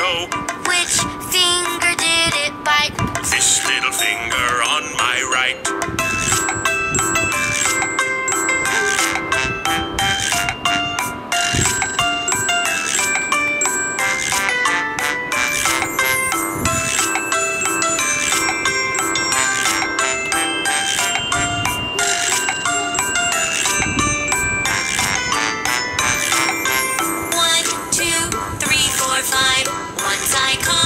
so. Which finger did it bite? This little finger on my right. 在空。